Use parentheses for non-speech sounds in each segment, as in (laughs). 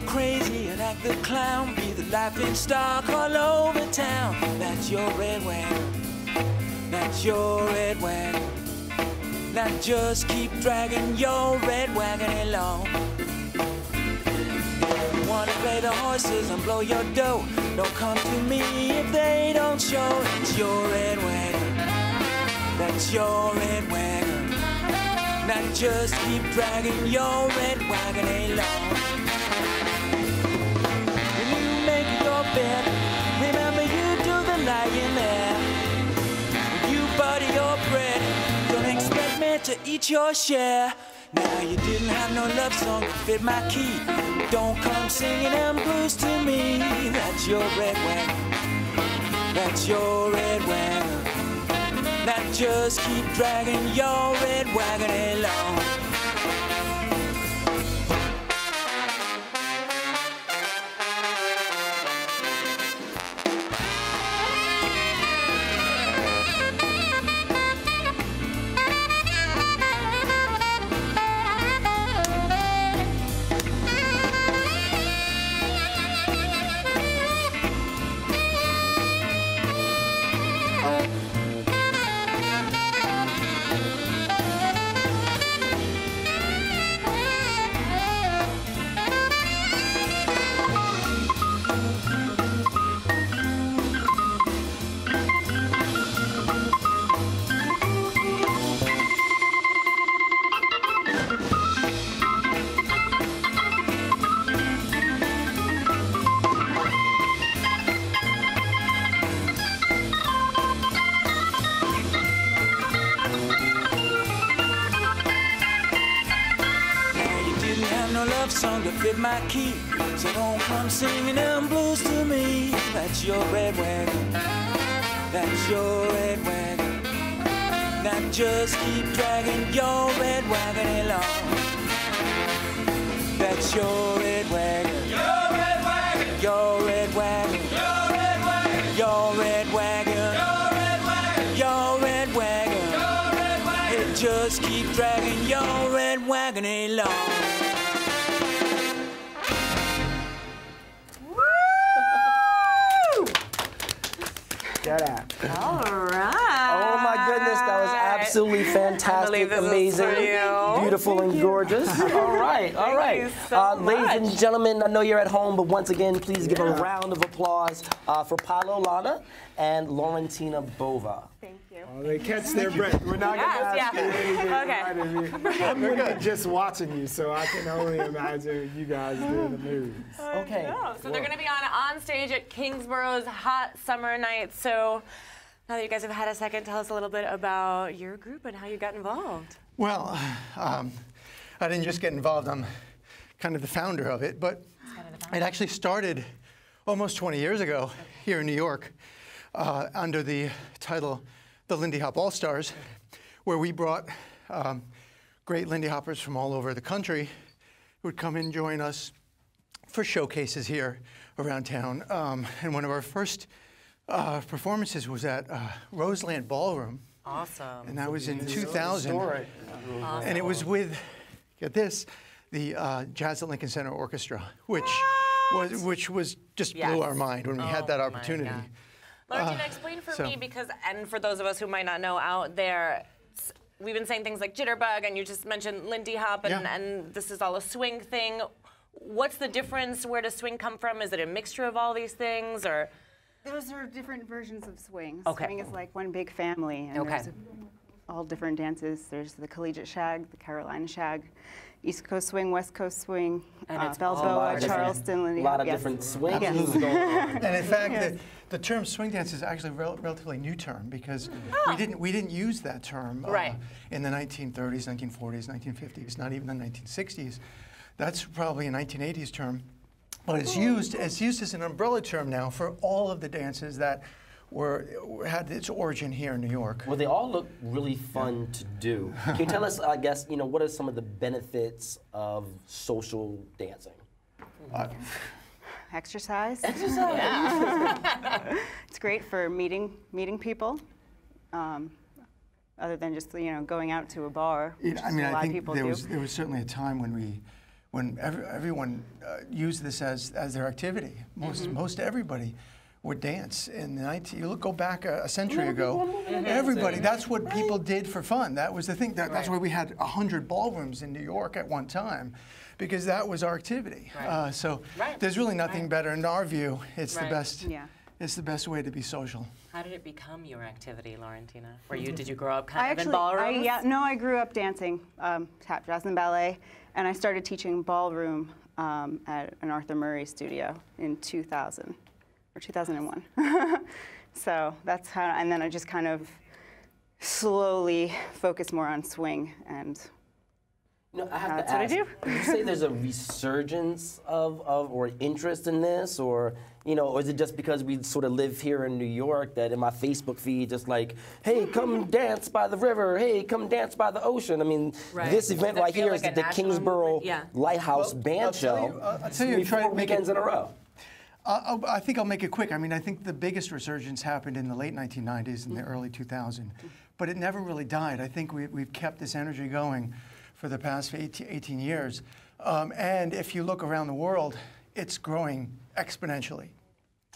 crazy and act the clown. Be the laughing stock all over town. That's your red wagon. That's your red wagon. Now just keep dragging your red wagon along. Wanna play the horses and blow your dough, don't come to me if they don't show. It's your red wagon. That's your red wagon. Now just keep dragging your red wagon along. Bed, remember you do the lying there. You butter your bread. Don't expect me to eat your share. Now you didn't have no love song to fit my key. Don't come singing them blues to me. That's your red wagon. That's your red wagon. Now just keep dragging your red wagon along. My key. So don't come singing them blues to me. That's your red wagon. That's your red wagon. Now just keep dragging your red wagon along. That's your red wagon. Your red wagon. Your red wagon. Your red wagon. Your red wagon. Your red wagon. Your red wagon. It just keep dragging your red wagon along. Shut up. All right. Oh my goodness, that was absolutely fantastic, believe this is amazing, beautiful, and gorgeous. (laughs) all right, all right. you so uh, ladies and gentlemen, I know you're at home, but once again, please give a round of applause uh, for Paolo Lana and Laurentina Bova. Thank. Oh, they catch their breath. We're not Yes, going to ask yeah. you anything Okay. (laughs) right of you. I'm really (laughs) just watching you, so I can only imagine you guys doing the moves. Okay. So they're going to be on on stage at Kingsborough's Hot Summer Night. So now that you guys have had a second, tell us a little bit about your group and how you got involved. Well, (sighs) um, I didn't just get involved. I'm kind of the founder of it, but it actually started almost 20 years ago here in New York uh, under the title the Lindy Hop All Stars, where we brought um, great Lindy Hoppers from all over the country who would come and join us for showcases here around town. Um, and one of our first uh, performances was at uh, Roseland Ballroom. Awesome. And that was in 2000. Story. And it was with, get this, the uh, Jazz at Lincoln Center Orchestra, which was which was just blew our mind when we had that Oh my opportunity. God. Laurentina, explain for so- me because, and for those of us who might not know out there, we've been saying things like jitterbug, and you just mentioned Lindy Hop, and, Yeah. and this is all a swing thing. What's the difference? Where does swing come from? Is it a mixture of all these things, or? Those are different versions of swing. Okay. Swing is like one big family, and Okay. there's all different dances. There's the collegiate shag, the Carolina shag, East Coast swing, West Coast swing, And uh, it's all Balboa. Charleston, Lindy A lot Hop, of yes. different swings Yes. going on. And in fact, (laughs) the, the term swing dance is actually a rel- relatively new term because we didn't we didn't use that term uh, Right. in the 1930s, 1940s, 1950s, not even the 1960s. That's probably a 1980s term, but it's used it's used as an umbrella term now for all of the dances that were had its origin here in New York. Well, they all look really fun to do. (laughs) Can you tell us, I guess, you know, what are some of the benefits of social dancing? Exercise. Exercise. (laughs) It's great for meeting meeting people. Um, other than just you know going out to a bar, You which know, I mean, a lot I of think people there do. was there was certainly a time when we when every, everyone uh, used this as, as their activity. Most, Mm-hmm. most everybody would dance in the 19, you look, go back a, a century ago, everybody, that's what people did for fun. That was the thing. That, That's why we had 100 ballrooms in New York at one time, because that was our activity. Uh, so there's really nothing better. In our view, it's the best. Yeah. It's the best way to be social. How did it become your activity, Laurentina? Were you did you grow up kind I of actually, in ballrooms? I, yeah, no, I grew up dancing um, tap, jazz, and ballet, and I started teaching ballroom um, at an Arthur Murray studio in 2000 or 2001. (laughs) so that's how, and then I just kind of slowly focus more on swing and You know, I have That's to what I ask. do. You say there's a (laughs) resurgence of, of or interest in this, or you know, or is it just because we sort of live here in New York that in my Facebook feed, just like, hey, come (laughs) dance by the river, hey, come dance by the ocean. I mean, Right. this event right feel here like is the national Kingsborough? Yeah. Lighthouse Well, Band I'll tell Show. you- I'll- I'll tell you, will try to four make it- weekends in a row. Uh, I think I'll make it quick. I mean, I think the biggest resurgence happened in the late 1990s and the early 2000s, but it never really died. I think we, we've kept this energy going for the past 18, 18 years. Um, and if you look around the world, it's growing exponentially.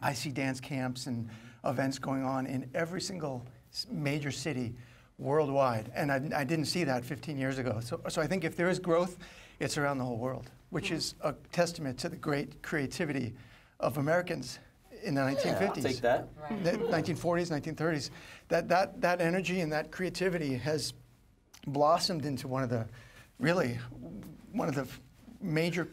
I see dance camps and events going on in every single major city worldwide. And I, I didn't see that 15 years ago. So, so I think if there is growth, it's around the whole world, which is a testament to the great creativity of Americans in the 1950s. I'll take that. The 1940s, 1930s. That, that, that energy and that creativity has blossomed into one of the, really, one of the major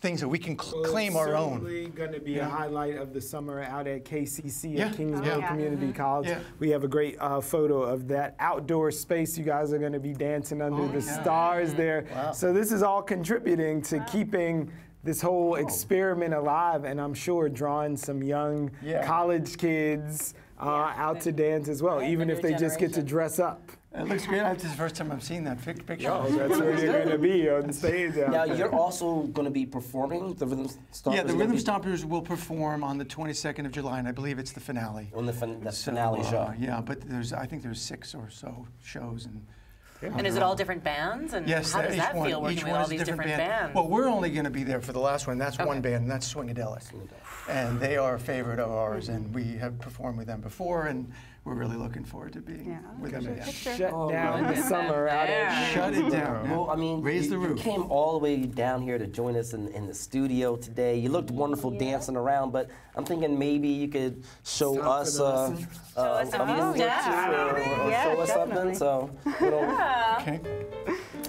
things that we can cl- Well, claim it's our own. certainly going to be Yeah. a highlight of the summer out at KCC Yeah. at Kingsborough Oh, yeah. Community College. Yeah. We have a great uh, photo of that outdoor space. You guys are going to be dancing under Oh, the yeah. stars there. Wow. So this is all contributing to keeping this whole experiment alive, and I'm sure drawing some young Yeah. college kids uh, out to dance as well, even if new they just get to dress up. It looks great. This is the first time I've seen that picture. Oh, that's where you're going to be on stage. out Now there. you're also going to be performing the rhythm stompers. Yeah, the gonna Rhythm be Stompers will perform on the 22nd of July, and I believe it's the finale. on the fin- the So, finale uh, show. Yeah, but there's I think there's six or so shows, and And is it all different bands? And yes, how does that one, feel working with all these different different band. bands? Well, we're only going to be there for the last one. That's one band, and that's Swingadelic, and they are a favorite of ours, and we have performed with them before, and we're really looking forward to being Yeah, with them again. Shut Oh, down the summer out There. at Shut it down. Well, I mean, raise you, the you came all the way down here to join us in, in the studio today. You looked wonderful dancing around, but I'm thinking maybe you could show Stop us, the uh, lesson. uh, us some a move or or, or Yeah, show us definitely. something. So, you Okay.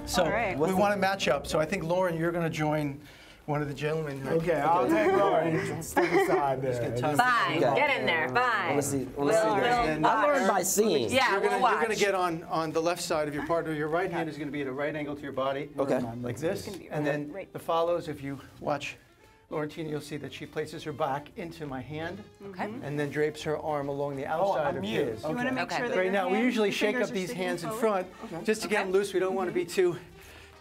So All right. we want to match up. So I think Lauren, you're going to join one of the gentlemen. who- Okay, I'll take Lauren. (laughs) Stick aside there. get time. Fine, Okay. get in there. Fine. let's see. Let's We'll- see we'll this. I learned by seeing. Yeah, You're we'll gonna, watch. you're gonna get on, on the left side of your partner. Your right hand is gonna be at a right angle to your body. Okay. Like this. gonna And then right- the follows, if you watch Laurentina, you'll see that she places her back into my hand Okay. and then mm-hmm. drapes her arm along the oh, outside I'm of you. his. You want to make Okay. sure that Right your now, we usually shake up these sticking hands in forward. front just to get them loose. We don't want to be mm-hmm. too,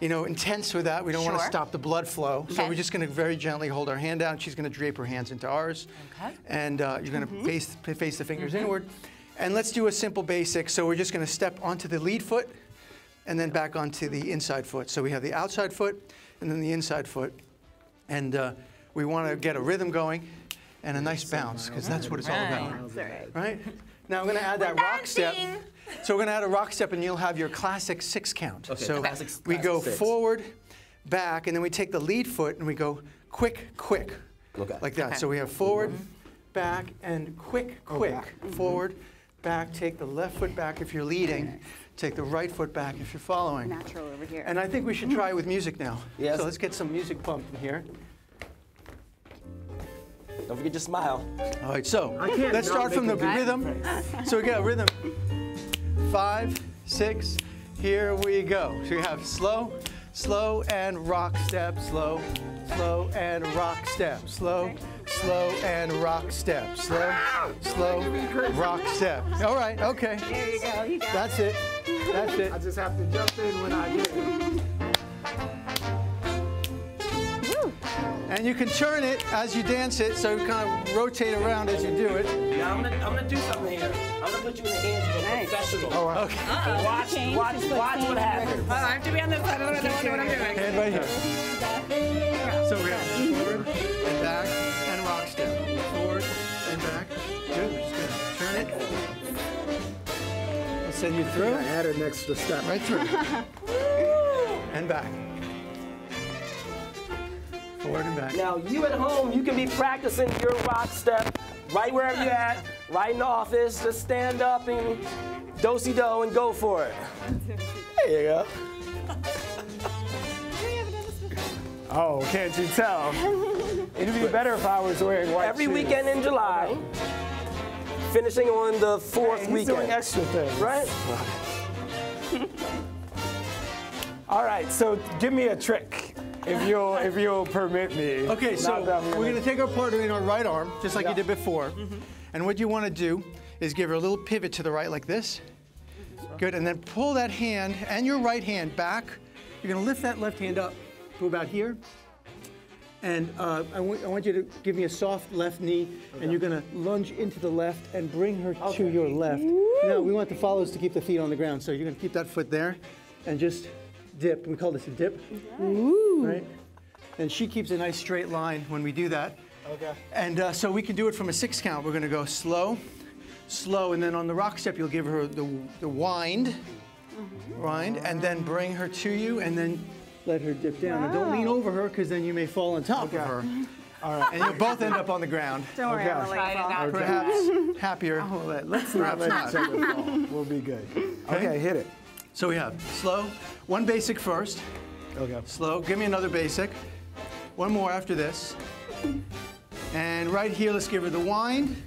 you know, intense with that. We don't want to stop the blood flow. So we're just going to very gently hold our hand down. She's going to drape her hands into ours. Okay. And uh, you're going to Mm-hmm. face, face the fingers inward. And let's do a simple basic. So we're just going to step onto the lead foot and then back onto the inside foot. So we have the outside foot and then the inside foot. And uh, we want to get a rhythm going and a nice bounce because that's what it's all about Right. That's all right. right? Now I'm going to add that rock step. So we're going to add a rock step, and you'll have your classic six count. Okay, so classic- we go six. forward, back, and then we take the lead foot and we go quick, quick, Okay. like that. Okay. So we have forward, mm-hmm. back, and quick, quick. back. Mm-hmm. Forward, back. Take the left foot back if you're leading. Take the right foot back if you're following. Natural over here. And I think we should try it with music now. Yes. So let's get some music pumped in here. Don't forget to smile. All right, so let's start from the make a rhythm. So we got rhythm. Five, six, here we go. So we have slow, slow, and rock step, slow, slow, and rock step, slow, slow, and rock step, slow, slow, rock step. All right, okay. there you go. You got That's it. That's it. I just have to jump in when I get it. And you can turn it as you dance it, so you kind of rotate around as you do it. Now I'm gonna, I'm gonna do something here. I'm gonna put you in the hands of a Nice. professional. Oh, okay. And watch, Change watch, watch what happens. I have to be on this side. I don't know what I'm doing. Hand right here. So we have forward and back and rock step. Forward and back. Good. We're just gonna turn it. I'll send you through. Add an extra step. Right through. (laughs) and back. Forward and back. Now you at home, you can be practicing your rock step right wherever you're at, right in the office. Just stand up and do-si do and go for it. There you go. Oh, can't you tell? It'd be better if I was wearing white Every shoes. weekend in July, finishing on the fourth He's doing weekend. extra things. Right? (laughs) All right, so give me a trick, if you'll if you'll permit me. Okay, so we're going to take our partner in our right arm, just like Yeah. you did before. And what you want to do is give her a little pivot to the right like this. Good, and then pull that hand and your right hand back. You're going to lift that left hand up to about here. And uh, I, want, I want you to give me a soft left knee, and you're going to lunge into the left and bring her to your left. Now, we want the follows to keep the feet on the ground, so you're going to keep that foot there and just dip. We call this a dip. Right? And she keeps a nice straight line when we do that. Okay. And uh, so we can do it from a six count. We're going to go slow, slow, and then on the rock step, you'll give her the, the wind, wind, and then bring her to you, and then let her dip down. And don't lean over her, because then you may fall on top of her. (laughs) All right. And you'll both end up on the ground. Don't worry, I'm Okay. gonna let you fall. Perhaps happier. Well, let- Let's not let Perhaps each other fall. We'll be good. Okay, hit it. So we have slow, one basic first, Okay. slow. Give me another basic. One more after this. And right here, let's give her the wind.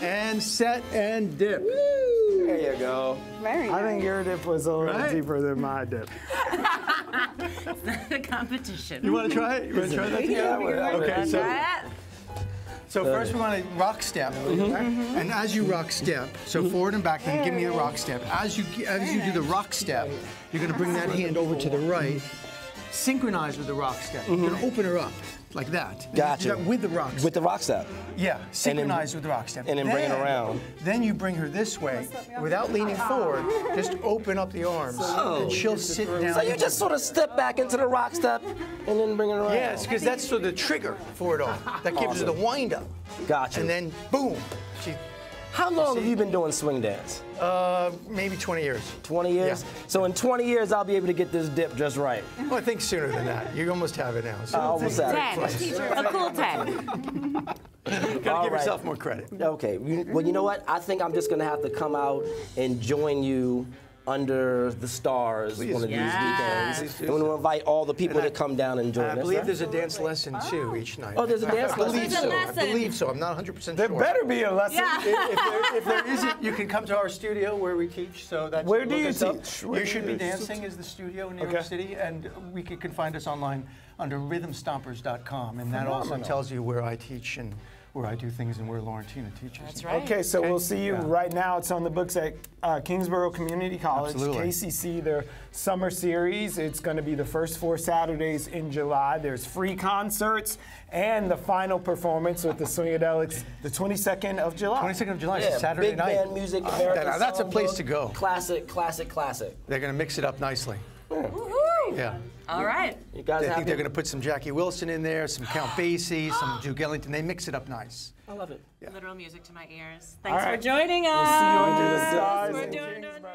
And set and dip. There you go. Very I nice. think your dip was a little Right? deeper than my dip. (laughs) it's not a competition. You want to try it? You want to try that (laughs) together? Okay, so, Right? So uh, first we want to rock step. Mm-hmm. Mm-hmm. And as you rock step, so mm-hmm. forward and back, then give me the rock step. As you as you do the rock step, you're going to bring that hand over to the right, synchronize with the rock step. You're going to open her up like that. Gotcha. that With the rock step. With the rock step. Yeah, synchronize with the rock step. and then bring it around. Then you bring her this way, without leaning forward, just open up the arms. And she'll sit down. So you just sort of step back into the rock step and then bring it around. Yes, because that's sort of the trigger for it all. That gives her the wind up. Gotcha. And then boom. She, How long have you been doing swing dance? uh, maybe 20 years. 20 years? Yeah. So in 20 years, I'll be able to get this dip just right. Well, I think sooner than that. You almost have it now. So I almost have it. Ten. A cool ten. gotta give right. yourself more credit. Okay. Well, you know what? I think I'm just gonna have to come out and join you under the stars one of Yes. these weekends. And we'll invite all the people And I- to come down and join us. I us. believe right? there's a dance lesson too oh. each night. Oh, there's a dance I believe lesson. so. There's a I believe so. I'm not 100% There sure. better be a lesson. If, if, there, if there isn't, you can come to our studio where we teach. So that's Where do you teach? Where You should be dancing is the studio in New Okay. York City, and we can, can find us online under rhythmstompers.com, and that also tells you where I teach and where I do things and where Laurentina teaches. That's right. Okay, so we'll see you Yeah. right now. It's on the books at uh, Kingsborough Community College, Absolutely. KCC, their summer series. It's going to be the first four Saturdays in July. There's free concerts and the final performance with the Swingadelics the 22nd of July. 22nd of July is Yeah, a Saturday big night. band music, American that- that's a place songbook, to go. Classic, classic, classic. They're going to mix it up nicely. Yeah. All right. You guys I have think they're going to put some Jackie Wilson in there, some Count (gasps) Basie, some (gasps) Duke Ellington. They mix it up nice. I love it. Literal music to my ears. Thanks right. for joining us. We'll see you under the stars We're in doing- doing- Kingsborough.